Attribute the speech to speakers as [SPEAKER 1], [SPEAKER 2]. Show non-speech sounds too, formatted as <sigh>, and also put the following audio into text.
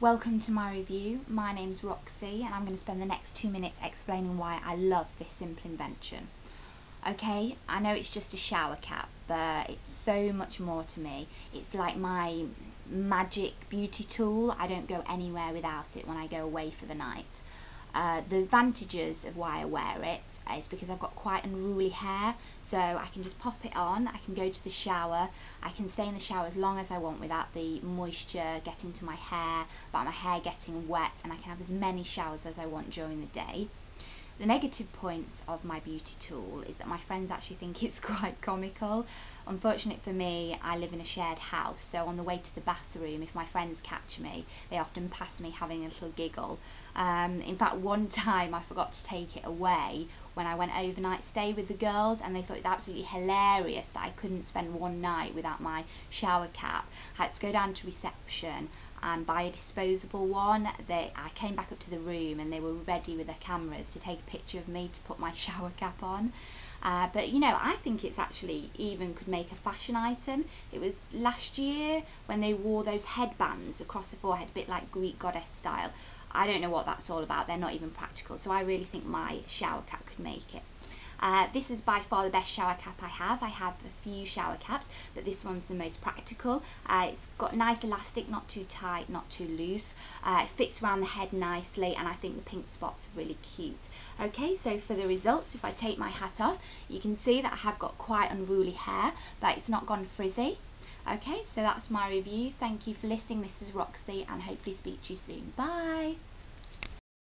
[SPEAKER 1] Welcome to my review. My name's Roxy and I'm going to spend the next two minutes explaining why I love this simple invention. Okay, I know it's just a shower cap, but it's so much more to me. It's like my magic beauty tool. I don't go anywhere without it when I go away for the night. Uh, the advantages of why I wear it is because I've got quite unruly hair so I can just pop it on, I can go to the shower, I can stay in the shower as long as I want without the moisture getting to my hair, but my hair getting wet and I can have as many showers as I want during the day. The negative points of my beauty tool is that my friends actually think it's <laughs> quite comical. Unfortunately for me, I live in a shared house, so on the way to the bathroom, if my friends catch me, they often pass me having a little giggle. Um, in fact, one <laughs> time I forgot to take it away when I went overnight stay with the girls, and they thought it was absolutely hilarious that I couldn't spend one night without my shower cap. I had to go down to reception and buy a disposable one. They, I came back up to the room and they were ready with their cameras to take a picture of me to put my <laughs> shower cap on. Uh, but you know, I think it's actually even could make a fashion item. It was last year when they wore those headbands across the forehead, a bit like Greek goddess style. I don't know what that's all about, they're not even practical, so I really think my shower cap could make it. Uh, this is by far the best shower cap I have. I have a few shower caps, but this one's the most practical. Uh, it's got nice elastic, not too tight, not too loose. Uh, it fits around the head nicely, and I think the pink spots are really cute. Okay, so for the results, if I take my hat off, you can see that I have got quite unruly hair, but it's not gone frizzy. Okay, so that's my review. Thank you for listening. This is Roxy, and hopefully speak to you soon. Bye!